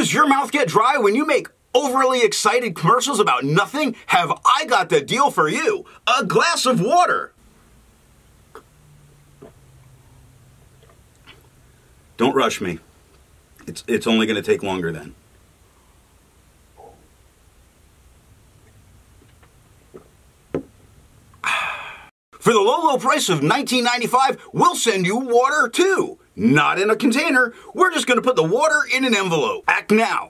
Does your mouth get dry when you make overly excited commercials about nothing? Have I got the deal for you? A glass of water. Don't rush me. It's, it's only going to take longer then. For the low, low price of $19.95, we'll send you water too. Not in a container. We're just going to put the water in an envelope. Act now.